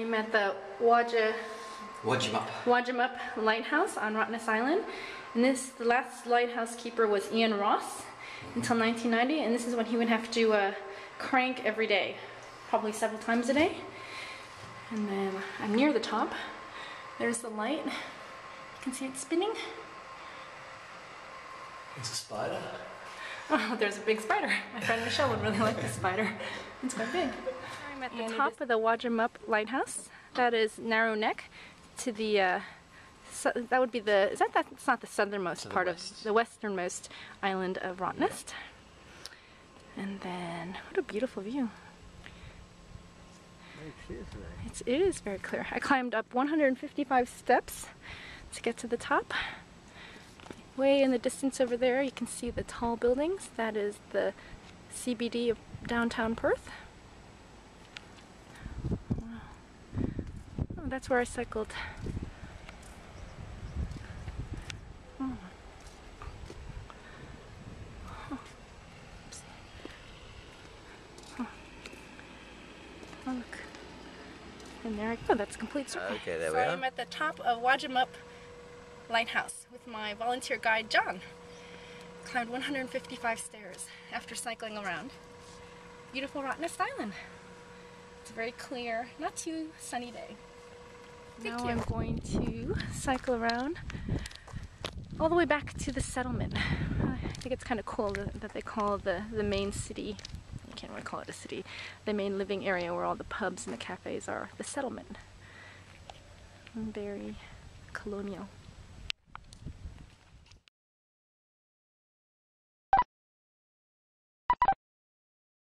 I'm at the Waja, Wadjemup. Wadjemup Lighthouse on Rottnest Island. And this, the last lighthouse keeper was Ian Ross until 1990. And this is when he would have to uh, crank every day, probably several times a day. And then I'm near the top. There's the light. You can see it spinning. It's a spider. Oh, there's a big spider. My friend Michelle would really like this spider. It's quite big. I'm at the top of the Wadjemup Lighthouse. That is Narrow Neck to the, uh, so, that would be the, is that, that's not the southernmost the part west. of the westernmost island of Rottnest. And then, what a beautiful view. It's, it is very clear. I climbed up 155 steps to get to the top. Way in the distance over there, you can see the tall buildings. That is the CBD of downtown Perth. Wow. Oh, that's where I cycled. Oh. Oh. Oh. Oh, look. And there I go. That's a complete circle. Okay, there so we are. I'm at the top of Wadjemup Lighthouse with my volunteer guide John. Climbed 155 stairs after cycling around. Beautiful Rottnest Island. It's a very clear, not too sunny day. Thank now you. I'm going to cycle around all the way back to the settlement. I think it's kind of cool that, they call the, the main city, you can't really call it a city, the main living area where all the pubs and the cafes are, the settlement. Very colonial.